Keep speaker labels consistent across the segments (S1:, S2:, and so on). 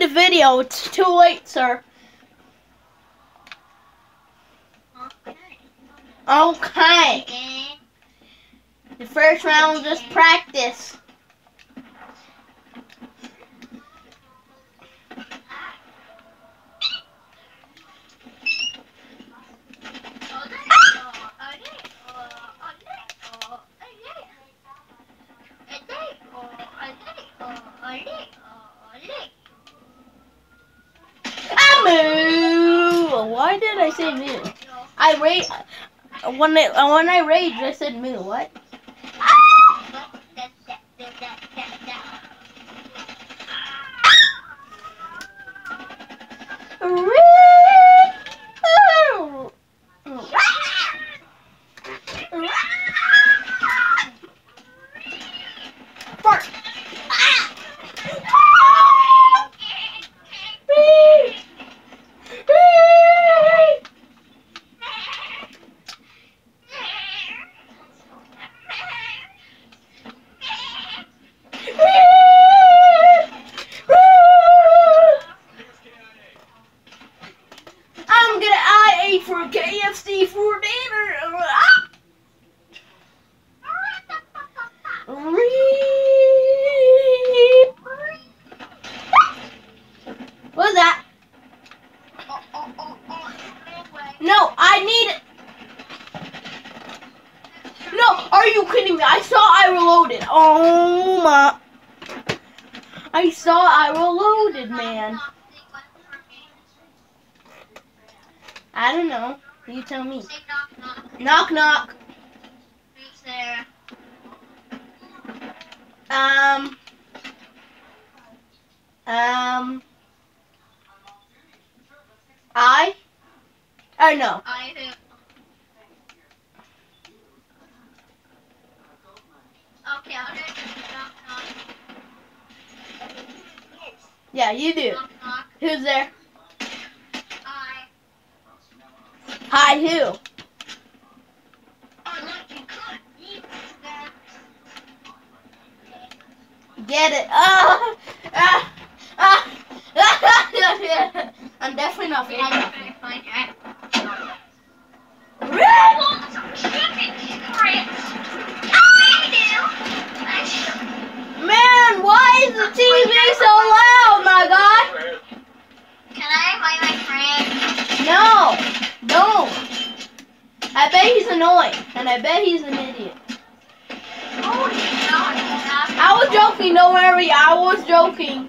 S1: the video. It's too late, sir.
S2: Okay.
S1: Okay. The first round was just practice. Why did I say moo? I rage when I when I rage. I said moo. What?
S2: Okay, I'll do. Knock, knock.
S1: Yeah, you do.
S2: Knock, knock.
S1: Who's there?
S2: I.
S1: Hi, who?
S2: Oh, look, you could eat that.
S1: Get it. Ah, ah, ah. I'm definitely not
S2: Yeah,
S1: fake.
S2: you're very fine, right?
S1: Really? Man, why is the TV so loud, my God?
S2: Can I invite my friend?
S1: No, don't. I bet he's annoying, and I bet he's an idiot.
S2: Oh, he's not.
S1: I was joking, don't worry, I was joking.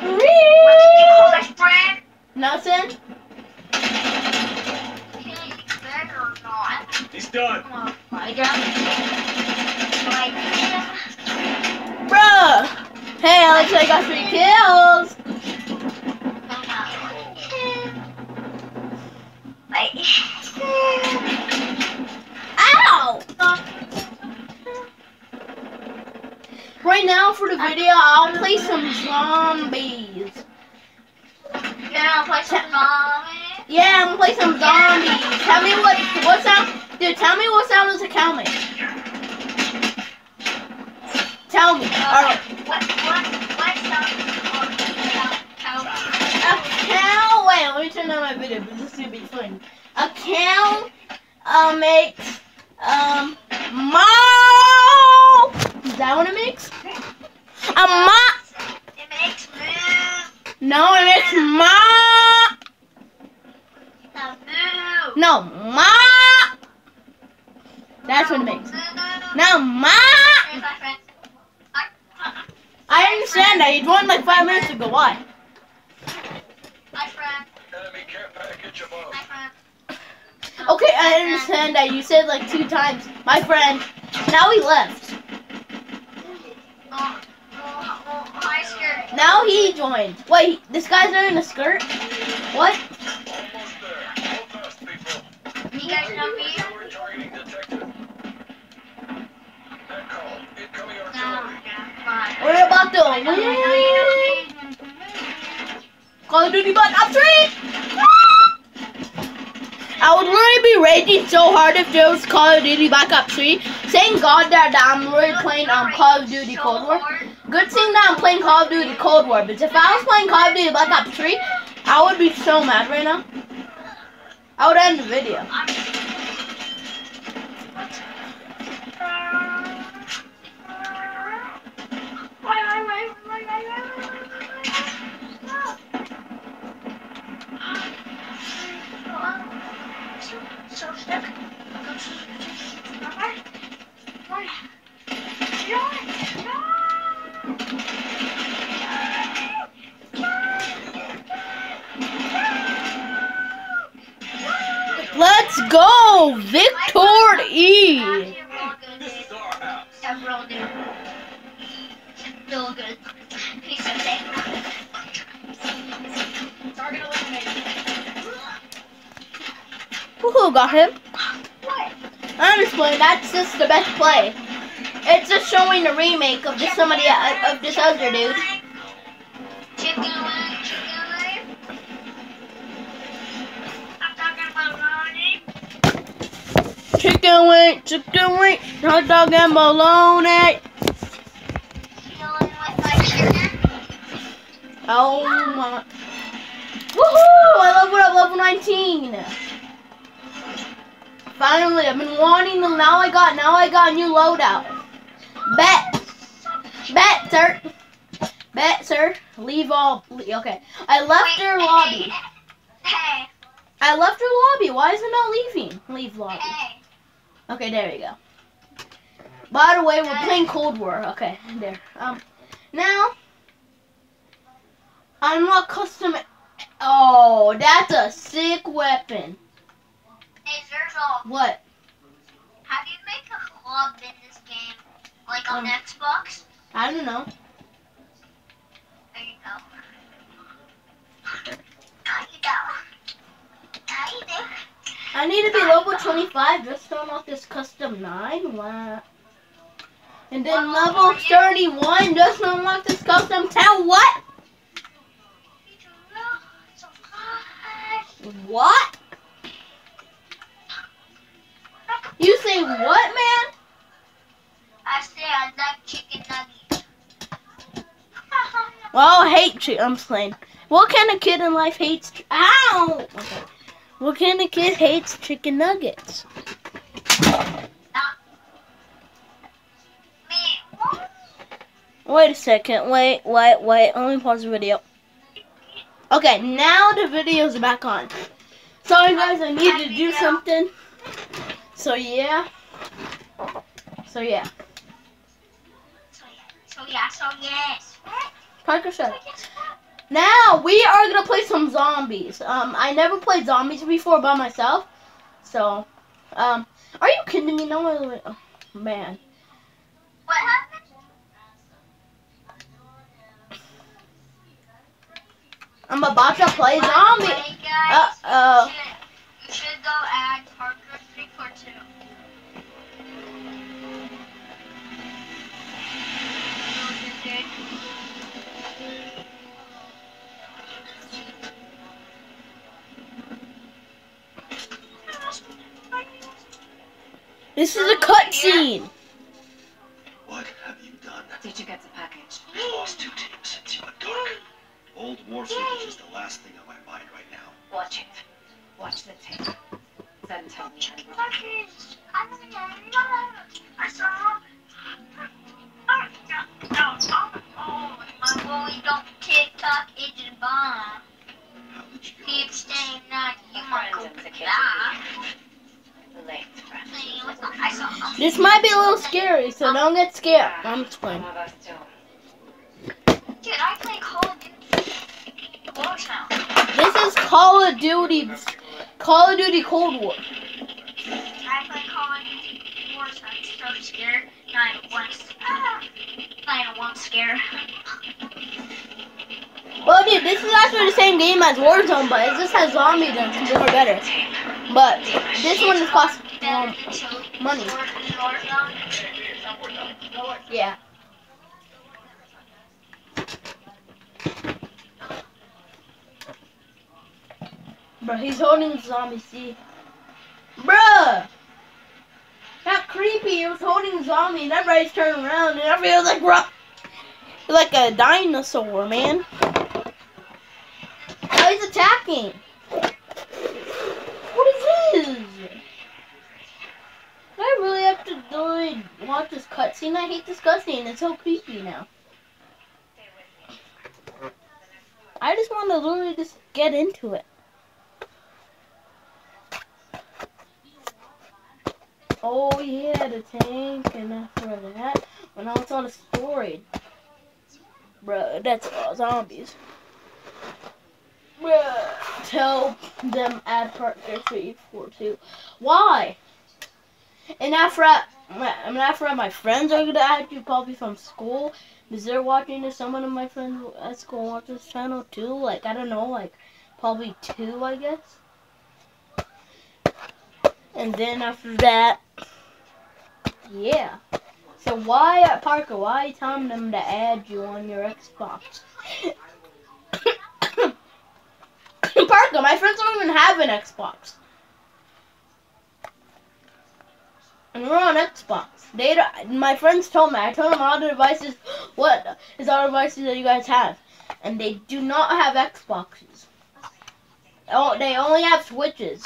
S2: What did you call
S1: Whee!
S2: friend?
S1: Nothing?
S2: Okay, you better not.
S3: He's done.
S2: Oh, my God. Like him.
S1: Bruh! Hey, Alex, I got three kills.
S2: Like
S1: Ow! Right now, for the video, I'll play some zombies.
S2: You're gonna play some zombies?
S1: Yeah, I'm gonna play some zombies. Tell me what what sound, dude. Tell me what sound does a cow make. Tell me. Alright.
S2: What, what, what sound is called? Cow.
S1: A cow. Wait, let me turn on my video. But this is gonna be fun. A cow uh, makes um moo. Is that what it makes? A moo.
S2: It makes moo.
S1: No, it makes moo.
S2: The moo.
S1: No, moo. That's what it makes. Now, moo.
S2: Here's my. I-
S1: I understand that. You joined like five minutes ago. Why?
S2: My friend.
S3: Enemy care package above.
S2: My friend.
S1: Okay, I understand that. You said like two times, my friend. Now he left.
S2: Oh, oh, oh, hi, skirt.
S1: Now he joined. Wait, this guy's wearing a skirt? What?
S3: Almost there. Hold fast, people.
S2: You guys know me?
S1: We're about to win. Call of Duty Black Ops 3! I would really be raging so hard if there was Call of Duty Black Ops 3. Thank God that I'm really playing um, Call of Duty Cold War. Good thing that I'm playing Call of Duty Cold War, because if I was playing Call of Duty Black Ops 3, I would be so mad right now. I would end the video. Remake of this somebody uh, of this other dude.
S2: Chicken wing, chicken wing. I'm talking about running.
S1: Chicken wing, chicken wing, hot dog and bologna.
S2: Chilling my chicken.
S1: Oh my. Woohoo! I leveled up level 19. Finally, I've been wanting them. Now I got, now I got a new loadout. Bet. Bet, sir. Bet, sir. Leave all. Okay. I left her lobby.
S2: Hey,
S1: I left her lobby. Why is it not leaving? Leave lobby.
S2: hey.
S1: Okay, there we go. By the way, we're playing Cold War. Okay, there. Um, now I'm not custom. Oh, that's a sick weapon.
S2: Hey, Zerzo,
S1: What?
S2: how do you make a club in this game? Like on
S1: Um,
S2: Xbox?
S1: I don't know.
S2: There you go. There you go. There you do.
S1: I need to be level 25 just to unlock this custom 9. Wow. And then level
S2: level are you?
S1: 31 just to unlock this custom 10. What? What? You say what,
S2: I
S1: hate chi- I'm playing. What kind of kid in life hates? Ow! Okay. What kind of kid hates chicken nuggets? Wait a second. Wait, wait, wait. Let me pause the video. Okay, now the video's back on. Sorry guys, I need to do something. So yeah. So yeah.
S2: So yeah, so yeah, so yes.
S1: Parker up. Now we are gonna play some zombies. Um, I never played zombies before by myself, so um, are you kidding me? No, wait. Oh, man.
S2: What happened?
S1: I'm about to play zombie. Uh oh.
S2: you should go add Parker
S1: This is a cutscene. I'm playing.
S2: Dude, I play Call of Duty Warzone.
S1: This is Call of Duty. Call of Duty Cold War.
S2: I play Call of Duty Warzone. So scared. Not even once. Ah, not even once scared.
S1: Well, dude, this is actually the same game as Warzone, but it just has zombies and it's more better. But this one is cost um, money. Yeah. Bro, he's holding zombie. See, bruh, that creepy. He was holding zombie, and everybody's turning around, and feel like, bro, like a dinosaur, man. Oh, he's attacking. What is this? Do I really have to watch this cutscene? I hate this cutscene. It's so creepy now. I just want to literally just get into it. Oh yeah, the tank and after that, when I was on the story. Bruh, that's all zombies. Tell them add partner 342. Why? And after I, and after my friends are gonna add you probably from school, because they're watching this. Some of my friends at school watch this channel too. Like I don't know, like probably two, I guess. And then after that, yeah. So why, uh, Parker, why are you telling them to add you on your Xbox? Parker, my friends don't even have an Xbox. And we're on Xbox. They, my friends told me. I told them all the devices. What is all the devices that you guys have? And they do not have Xboxes. Oh, they only have Switches.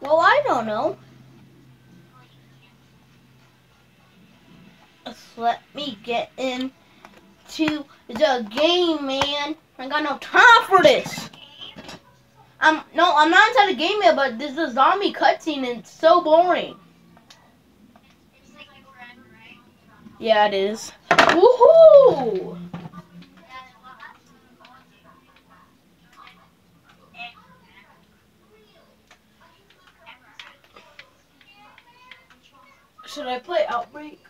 S1: Well, I don't know. Let me get into the game, man. I got no time for this. I'm no, I'm not inside the game yet, but this is a zombie cutscene and it's so boring. Yeah, it is. Woohoo! Should I play Outbreak?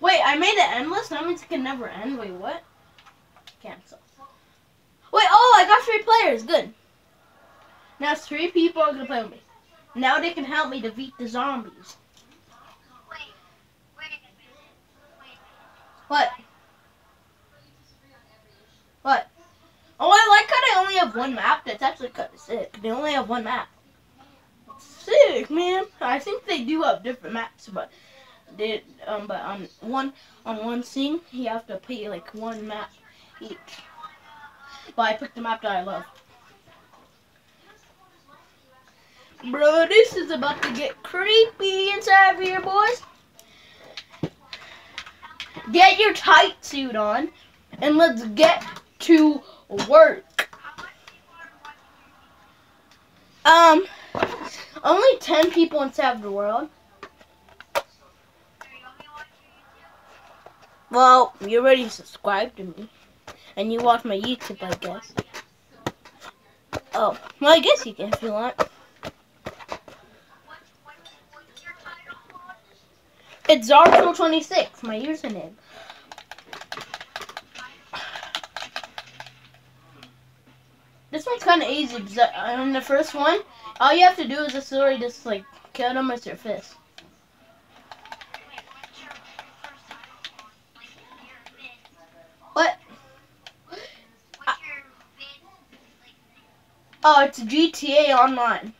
S2: Wait,
S1: I made it endless. That means it can never end. Wait, what? Cancel. Wait, oh, I got three players. Good. Now three people are gonna play with me. Now they can help me defeat the zombies. What? What? Oh, I like how they only have one map. That's actually kind of sick. They only have one map. Sick, man. I think they do have different maps, but they um, but on one on one scene, you have to play like one map each. But I picked the map that I love. Bro, this is about to get creepy inside of here, boys. Get your tight suit on, and let's get to work. Um, only 10 people inside the world.
S2: Are you want me to watch your YouTube?
S1: Well, you already subscribed to me. And you watch my YouTube, I guess. Oh, well, I guess you can if you want. It's Zartro26, my username. This one's kind of easy because on the first one, all you have to do is just literally just like kill them with your fist. Oh, it's GTA Online.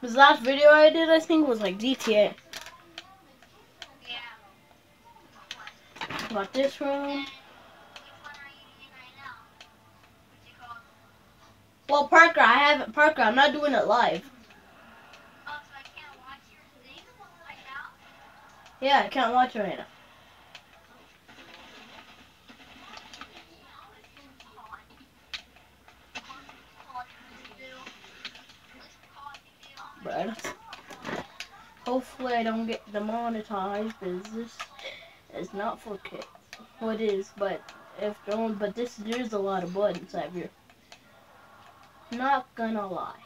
S1: This last video I did, I think, was like GTA.
S2: Yeah.
S1: Got this room.
S2: Which one are you in right now? What's it called?
S1: Well, Parker, I haven't. Parker, I'm not doing it live.
S2: Oh, so I can't watch your thing right now?
S1: Yeah, I can't watch it right now. But hopefully I don't get demonetized because this is not for kids. Well, it is, but if don't, but this there's a lot of blood inside here. Not gonna lie.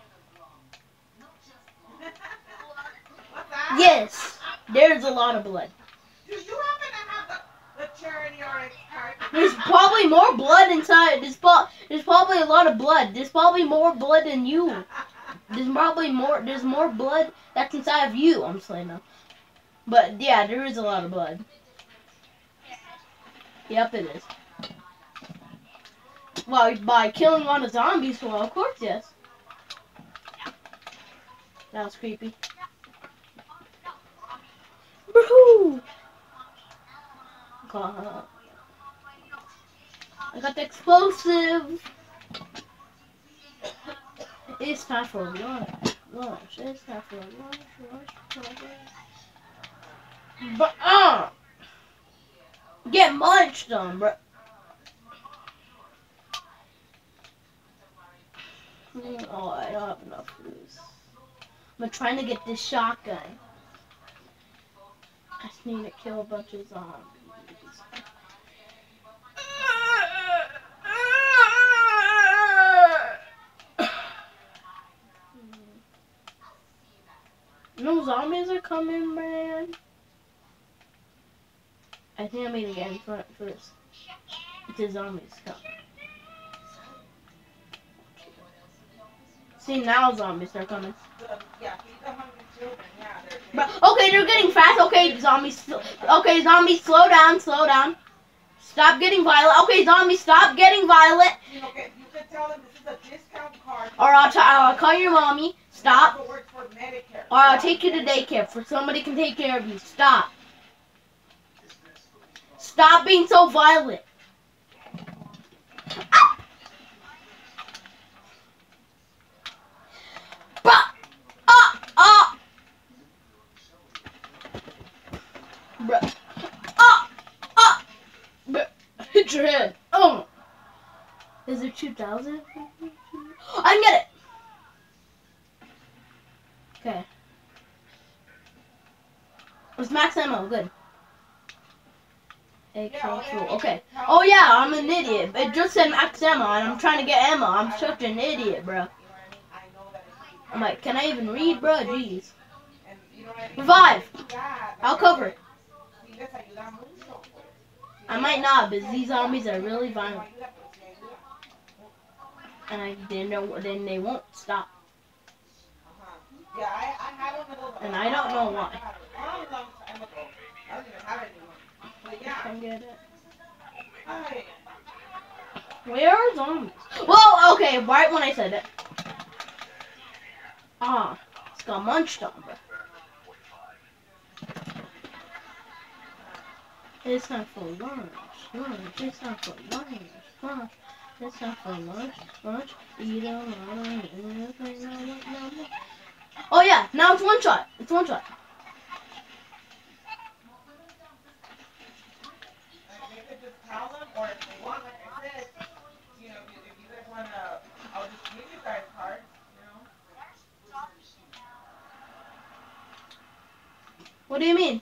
S1: Yes, there's a lot of blood. There's probably more blood inside. There's, there's probably a lot of blood. There's probably more blood than you. There's probably more. There's more blood that's inside of you. I'm saying now. But yeah, there is a lot of blood. Yep, it is. Well, by killing all the zombies, well, of course, yes. That was creepy. I got the explosive. It's time for lunch. Lunch. It's time for lunch. Lunch. lunch. But uh, get munched on, bro. Oh, I don't have enough food. I'm trying to get this shotgun. I just need to kill a bunch of zombies. No zombies are coming, man. I think I made it get in front first. The zombies come. See now zombies are coming.
S4: The, yeah, feed the hungry children. Yeah, they're.
S1: But, okay, they're getting fast. Okay, zombies. Okay, zombies, slow down, slow down. Stop getting violent. Okay, zombies, stop getting violent.
S4: Get- you can tell them this is a discount card.
S1: Or I'll, I'll call your mommy. Stop.
S4: Also works for Medicare.
S1: Or I'll take you to daycare for somebody can take care of you. Stop. Stop being so violent. Ah! Ah! Ah! Bruh. Ah! Ah! Bruh. Hit your head. Oh! Is it 2000? I can get it! Okay. It's max ammo, good. Okay. Oh yeah, I'm an idiot. It just said max ammo and I'm trying to get ammo. I'm such an idiot, bro.
S4: You know what I mean? I know that it's
S1: I'm like, can I even read, bro? Jeez.
S4: And you know what I mean?
S1: Revive. I'll cover.
S4: sí les ayuda mucho, pues.
S1: I might not, but these zombies are really violent. And I didn't know, then they won't stop.
S4: Yeah, I, I had one of.
S1: And I don't know why.
S4: Long, long time ago. I don't even have it anymore. But yeah,
S1: Can get it.
S4: I,
S1: Where are zombies? Well, okay, right when I said it. Ah, it's got munched on, bro. It's time for lunch. Lunch. It's time for lunch. Lunch. It's time for lunch. Lunch. Eat a lot of everything. Oh yeah, now it's one shot. It's one shot. What do you mean?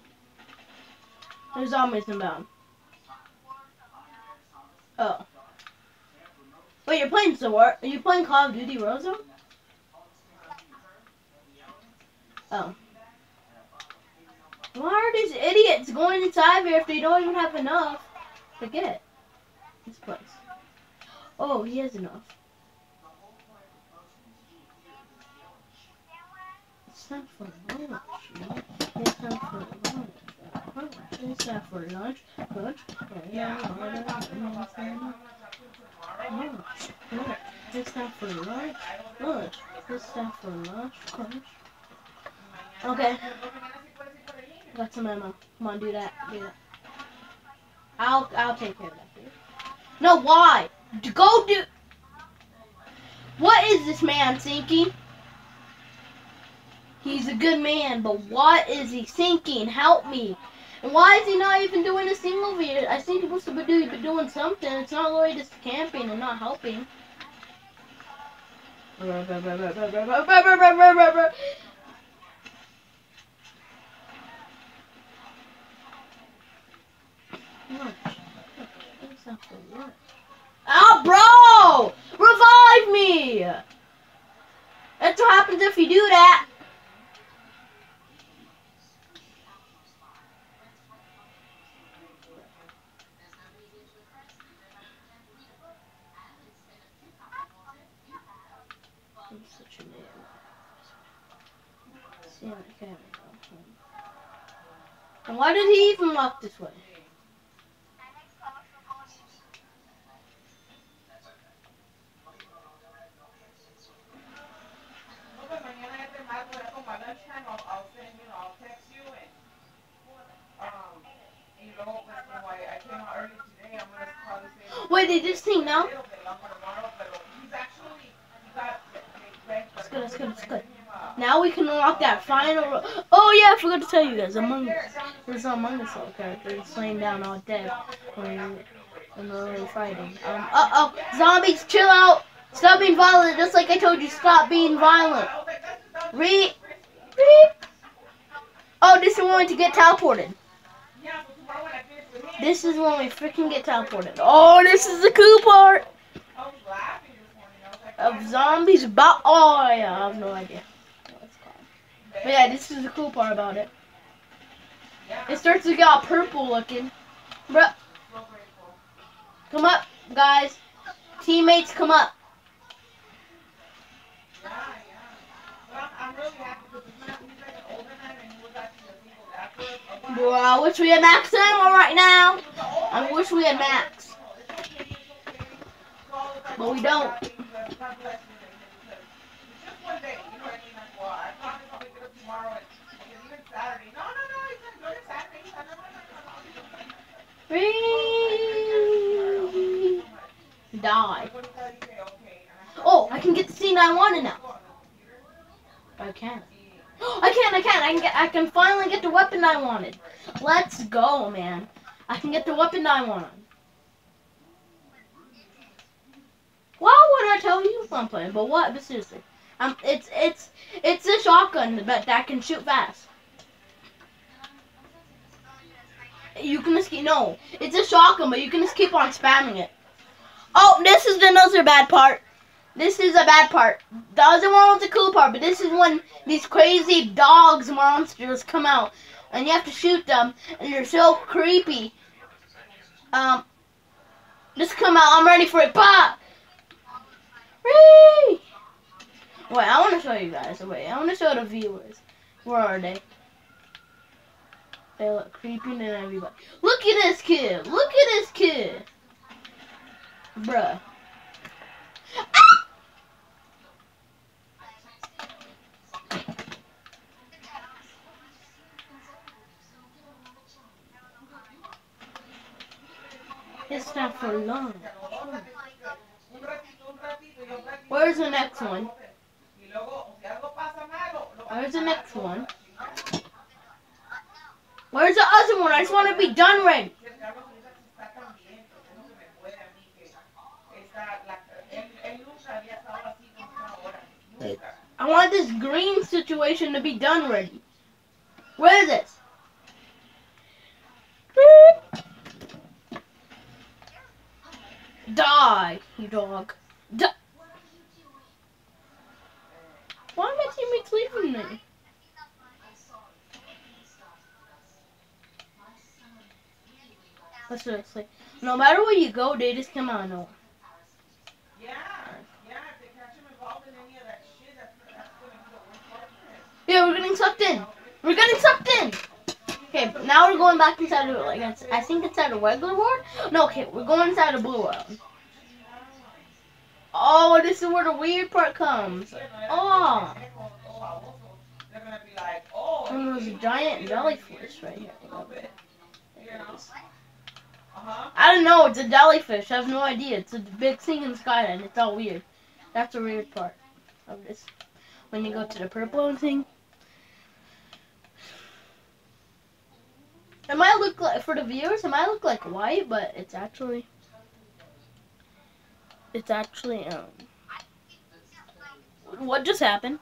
S1: There's zombies inbound. Oh. Wait, you're playing so Are you playing Call of Duty Warzone? Oh. Why are these idiots going inside here if they don't even have enough to get this place? Oh, he has enough. It's time for lunch. man. It's time for lunch. It's time for lunch. Lunch.
S4: Yeah,
S1: Lunch. Lunch. It's time for lunch. Lunch. It's time for lunch. Lunch. Okay. Got some ammo. Come on, do that. Do that. I'll I'll take care of that you. No, why? Go do. What is this man thinking? He's a good man, but what is he thinking? Help me. And why is he not even doing a single video? I think he's supposed to be doing, something. It's not literally just camping and not helping. Lunch. Oh, bro! Revive me! That's what happens if you do that. And why did he even walk this way?
S4: No, pues mañana ya te marco, ya como a lunchtime, I'll, I'll send you, I'll text you and, um, y luego pues como I, I came out early today, I'm gonna probably say.
S1: Wait, they just sing now?
S4: A little bit longer tomorrow, pero he's actually, he got, they begged
S1: It's good, it's good, it's good. Now we can unlock that final. Oh yeah, I forgot to tell you guys. Among Us. There's an Among Us character who's laying down all dead when we're fighting. Um. Uh oh, zombies, chill out. Stop being violent. Just like I told you, stop being violent. Re. Re. Oh, this is when to get teleported. This is when we freaking get teleported. Oh, this is the cool part of zombies. About oh yeah, I have no idea. But yeah, this is the cool part about it. It starts to get all purple looking.
S4: Grateful.
S1: come up, guys. Teammates, come up.
S4: But I'm really happy
S1: Bro, I wish we had Max ammo right now. I wish we had Max. But we don't. Free. Die. Oh, I can get the scene C9 now. I can. I can, I can, I can get, I can finally get the weapon I wanted. Let's go, man. I can get the weapon I want. Why would I tell you if I'm playing? But what? But seriously, um, it's it's it's a shotgun, but that can shoot fast. You can just keep no, it's a shotgun, but you can just keep on spamming it. Oh, this is another bad part. This is a bad part. The other one was the cool part, but this is when these crazy dogs monsters come out, and you have to shoot them, and they're so creepy. Um, just come out. I'm ready for it. Bah! Whee! Wait, I want to show you guys. Wait, I want to show the viewers. Where are they? They look creepy than everybody. Look at this kid. Look at this kid. Bruh. It's not for long. Where's the next one? Where's the next one? Where's the other one? I just want to be done already. I want this green situation to be done already. Where is this? Beep. Die, you dog. Die. Why are my teammates leaving me? Let's seriously. No matter where you go, they just come out. No.
S4: Yeah, yeah, if they catch him involved in any of that shit, that's, that's gonna be the worst part for him.
S1: Yeah, we're getting sucked in. We're getting sucked in. Okay, now we're going back inside of like I think it's at a regular world. No, okay, we're going inside a blue world. Oh, this is where the weird part comes. Oh,
S4: like, oh,
S1: and there's a giant jellyfish right here. I don't know. It's a jellyfish. I have no idea. It's a big thing in the sky, and it's all weird. That's the weird part of this. When you go to the purple thing. It might look like for the viewers, it might look like white, but it's actually it's actually um what just happened?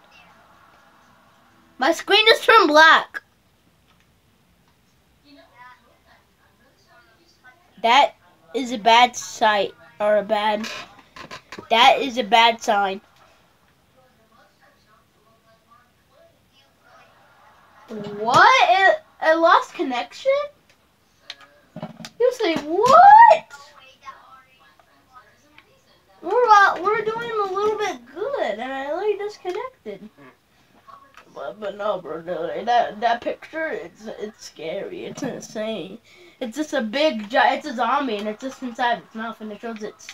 S1: My screen just turned black. That is a bad sight or a bad that is a bad sign. What? It lost connection? You say what? We're we're doing a little bit good, and I really disconnected. but, but no, bro, that that picture, it's it's scary. It's insane. It's just a big It's a zombie, and it's just inside its mouth, and it shows its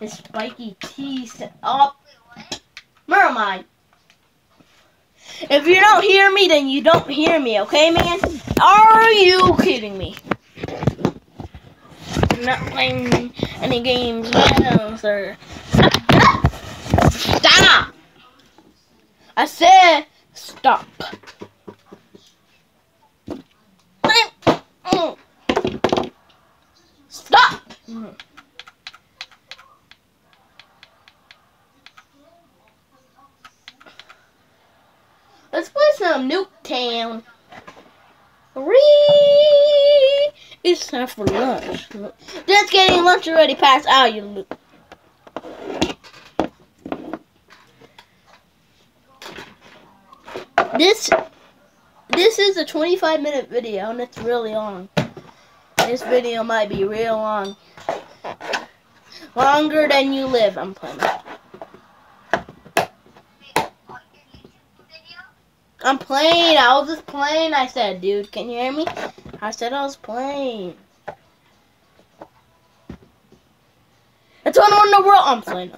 S1: its spiky teeth up. Never. If you don't hear me, then you don't hear me, okay, man? Are you kidding me? I'm not playing any games now, sir. Stop! I said stop. Stop! Let's play some Nuketown. It's time for lunch. Just getting lunch already passed out, you look. This this is a 25 minute video and it's really long. This video might be real long. Longer than you live, I'm playing. I'm playing. I was just playing. I said, dude, can you hear me? I said I was playing. It's on when the world. I'm playing.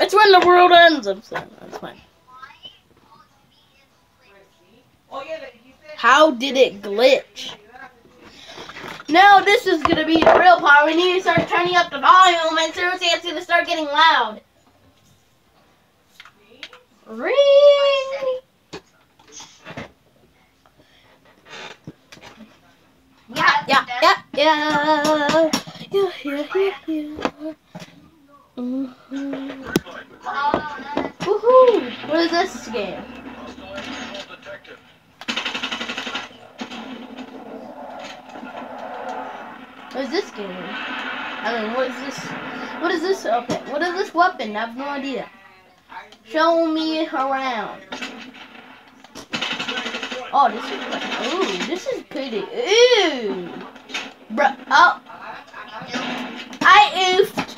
S1: It's when the world ends. I'm saying that's fine.
S4: Oh, yeah, that- he said.
S1: How did it glitch? Now this is gonna be the real part. We need to start turning up the volume, and seriously, it's gonna start getting loud. Ring. Yeah, yeah, yeah, yeah, yeah, yeah, yeah, yeah. Mhm. Woohoo! What is this game? What is this game? I mean, what is this? What is this? Okay, what is this weapon? I have no idea. Show me around. Oh, this is like, ooh, this is pretty. Ooh, bruh. Oh, I oofed.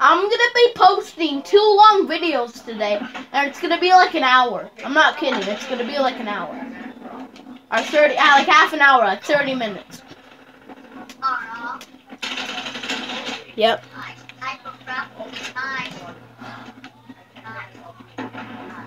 S1: I'm gonna be posting two long videos today, and it's gonna be like an hour. I'm not kidding. It's gonna be like an hour. Or 30, uh, like half an hour, like 30 minutes. Yep.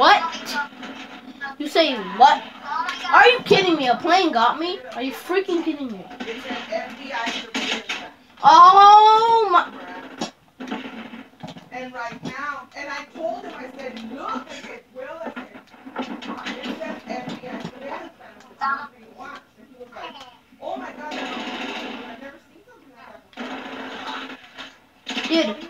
S1: what? You say what? Are you kidding me? A plane got me? Are you freaking kidding me?
S4: It's an FBI
S1: Oh my.
S4: And right now, and I told him, I said, look, I said, Will, I said, FBI surveillance and I said, something you want. And he was like, oh my God. I've never seen something like that before.
S1: Dude,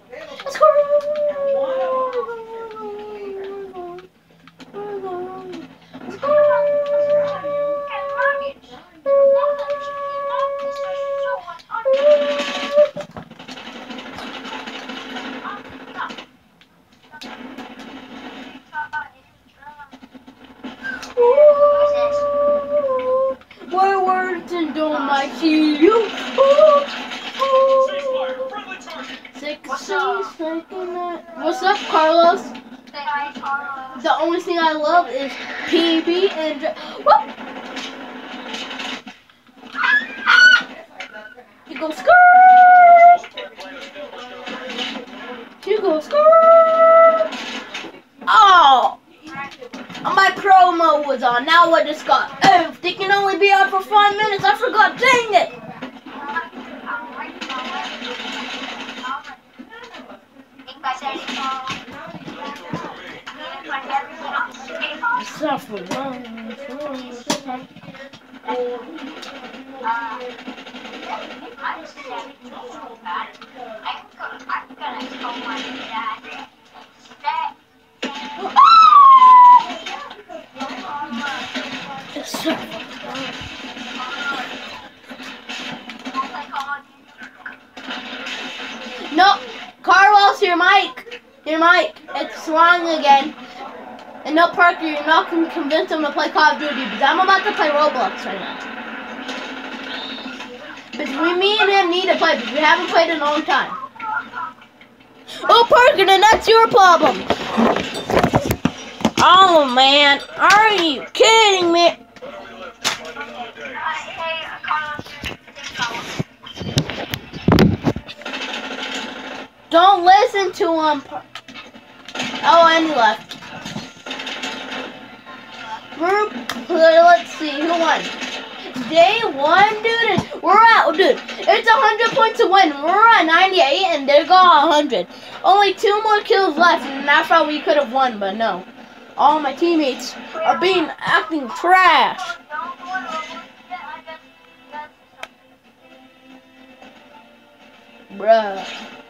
S1: Oh, they can only be on for five minutes. I forgot. Dang it. Suffer long. No, Carlos, your mic, your mic, it's wrong again. And no, Parker, you're not gonna convince him to play Call of Duty because I'm about to play Roblox right now. Between me and him need to play because we haven't played in a long time. Oh, Parker, then that's your problem. Oh man, are you kidding me? Don't listen to him. Oh, and he left. We're, let's see, who won? Day one, dude, we're at, dude, it's 100 points to win. We're at 98, and they got 100. Only two more kills left, and that's how we could have won, but no. All my teammates are being acting trash. Bruh.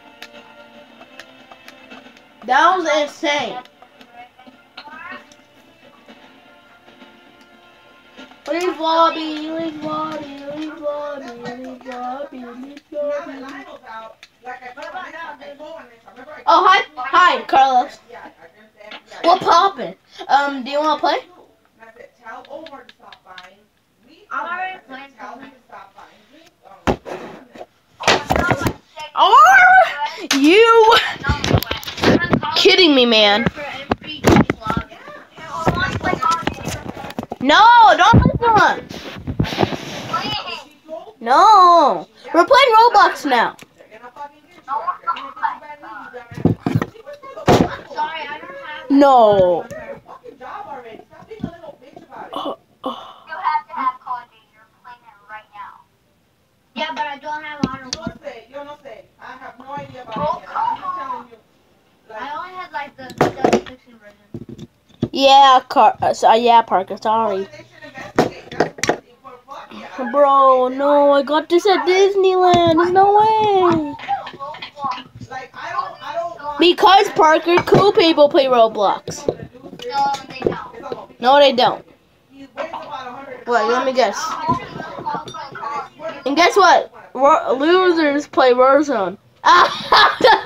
S1: That was insane. Leave lobby, leave lobby, leave lobby, leave lobby, leave lobby. Oh, hi, hi, Carlos. What poppin'? Um, do you want to play?
S4: Tell Omar to stop buying. We
S2: I'm already playing
S4: Tell
S2: something.
S4: him to stop buying.
S1: Are you kidding me, man? No, don't listen. No, we're playing Roblox now. No.
S4: Fucking job already. Stop being a little bitch about it.
S1: Oh, oh.
S2: You have to have Call of Duty. You're playing it right now. Yeah, but I don't have Modern
S4: Yo no sé, yo no sé. I have no idea about
S2: Oh,
S4: it. yet. I'm just telling you. Like,
S2: I only had like the 2016 version.
S1: Yeah, Car. Uh, so, yeah, Parker. Sorry, bro. No, I got this at Disneyland. There's no way. Because Parker, cool people play Roblox.
S2: No, they don't.
S1: No, they don't.
S4: He weighs about 100.
S1: Wait, let me guess. And guess what? Ro- losers play Warzone.